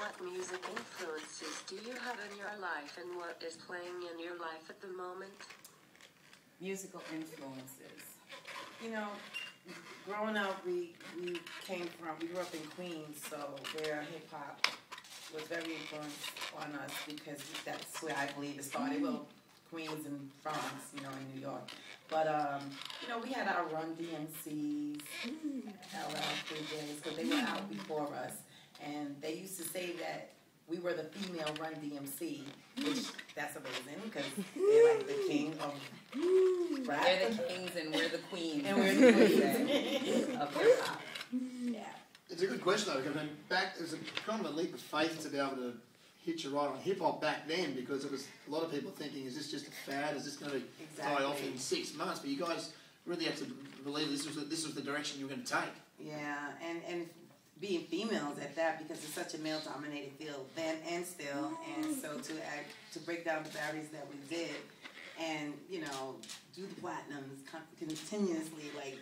what music influences do you have in your life and what is playing in your life at the moment? Musical influences. You know, growing up, we we came from we grew up in Queens, so where hip hop was very influenced on us because that's where I believe it started. Well, Queens and Bronx, you know, in New York. But um, you know, we had our Run DMCs, LL Cool J's, because they were out before us, they used to say that we were the female Run DMC, which that's amazing because they're like the king of rap. They're the kings and we're the queens. And we're the queens. of hip hop. Yeah. It's a good question though. because I mean, back it was a kind of a leap of faith to be able to hit you right on hip hop back then because it was a lot of people thinking, is this just a fad? Is this going to die off in six months? But you guys really have to believe this was the, this was the direction you were going to take. Yeah, and and being females at that because it's such a male dominated field then and still, and mm. so to act to break down the barriers that we did, and you know do the platinums con- continuously like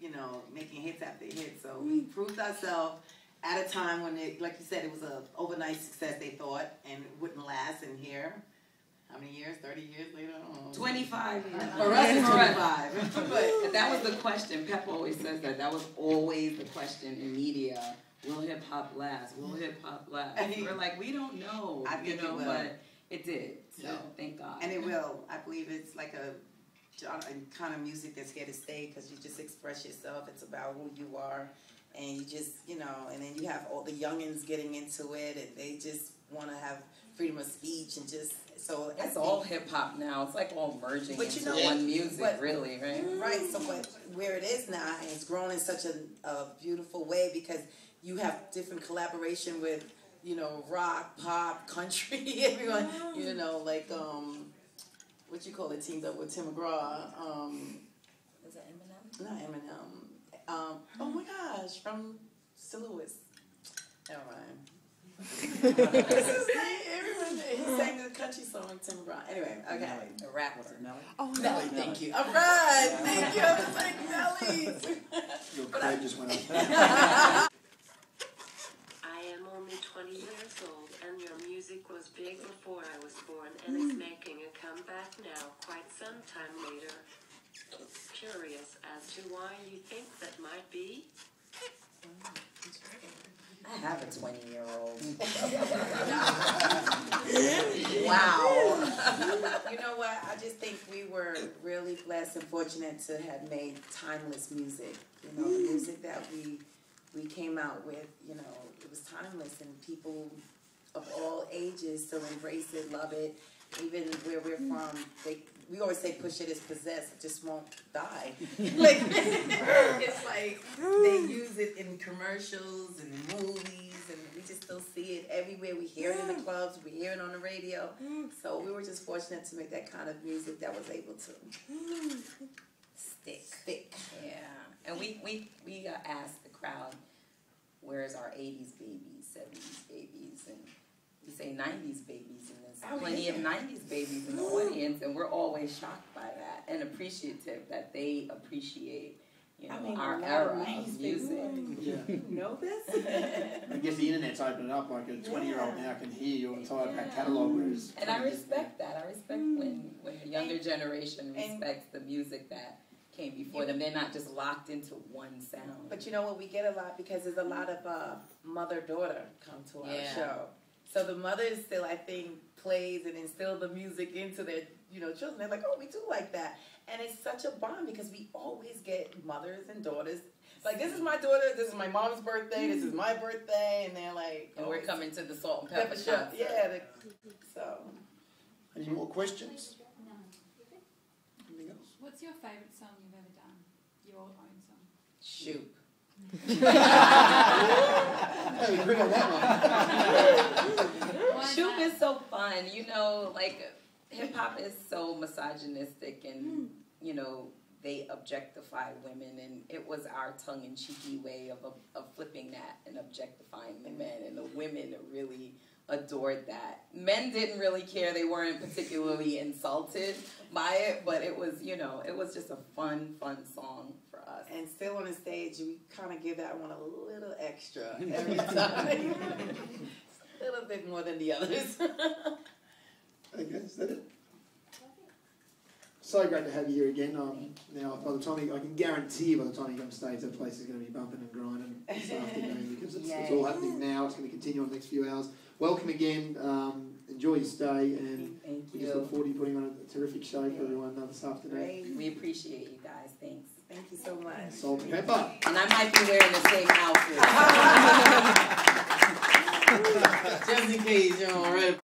you know making hits after hits. So we mm. proved ourselves at a time when it, like you said, it was a overnight success. They thought and it wouldn't last. And here, how many years? Thirty years later? Oh. 25 years. For us, it's 25. but that was the question. Pep always says that. That was always the question in media. Will hip hop last? Will hip hop last? We're like, we don't know. I think you know, it will. but it did. So Yeah. thank God. And it will. I believe it's like a, a kind of music that's here to stay because you just express yourself. It's about who you are. And you just, you know, and then you have all the youngins getting into it and they just want to have freedom of speech and just, so. I It's all hip hop now. It's like all merging But you into know- one music, but- really, right? Right. So, but where it is now, and it's grown in such a, a beautiful way because you have different collaboration with, you know, rock, pop, country, everyone. You know, like um, what you call it, teamed up with Tim McGraw. Um, Was it Eminem? not Eminem. Um, oh my gosh, from St. Louis. Never mind. What's his name? Everyone, he sang the country song, Tim McGraw. Anyway, okay. The rapper. Oh, Nelly, thank you. All right, thank you. I was like, Nelly. Your grade just went up. I am only 20 years old, and your music was big before I was born and is mm. making a comeback now, quite some time later. Curious as to why you think that might be? I have a 20 year old. wow. you know what? I just think we were really blessed and fortunate to have made timeless music. You know, the mm. music that we we came out with, you know, it was timeless and people of all ages still embrace it, love it. Even where we're from, they we always say push it is possessed, it just won't die. like it's like they use it in commercials and movies and we just still see it everywhere. We hear it in the clubs, we hear it on the radio. So we were just fortunate to make that kind of music that was able to Stick. stick. Yeah. And we, we, we uh, asked the crowd, where's our 80s babies, 70s babies, and we say 90s babies, and there's Oh, plenty yeah. of 90s babies in the audience, and we're always shocked by that and appreciative that they appreciate, you know, I mean, our a era 90s of music. Yeah. know this? I guess the internet's opened up like a 20 year old now can hear your entire back catalogue. Whereas And I respect that. I respect when, when the younger generation And- respects the music that came before them. They're not just locked into one sound. But you know what? We get a lot because there's a lot of uh, mother daughter come to our Yeah. show. So the mothers still, I think, plays and instill the music into their you know children. They're like, oh, we do like that, and it's such a bond because we always get mothers and daughters. Like this is my daughter, this is my mom's birthday, this is my birthday, and they're like, and we're oh, coming to the salt and pepper, pepper show. Yeah, the, so Any more questions? No. Anything else? What's your favourite song you've ever done? Your own song? Shoop. Hey, we agree on that one. Why is Shoop that? is so fun. You know, like hip hop is so misogynistic and you know, they objectify women and it was our tongue in cheeky way of, of of flipping that and objectifying the men and the women really adored that. Men didn't really care. They weren't particularly insulted by it, but it was, you know, it was just a fun, fun song for us. and still on the stage, we kind of give that one a little extra every time. a little bit more than the others. I guess that it? So great to have you here again. Um, now, by the time he, I can guarantee by the time he comes stage, that place is going to be bumping and grinding this afternoon because it's, it's all happening now. It's going to continue on the next few hours. Welcome again. Um, enjoy your stay, and Thank we just look forward to you putting on a terrific show for everyone this afternoon. Great. We appreciate you guys. Thanks. Thank you so much. Salt and pepper. And I might be wearing the same outfit. Just in case you don't already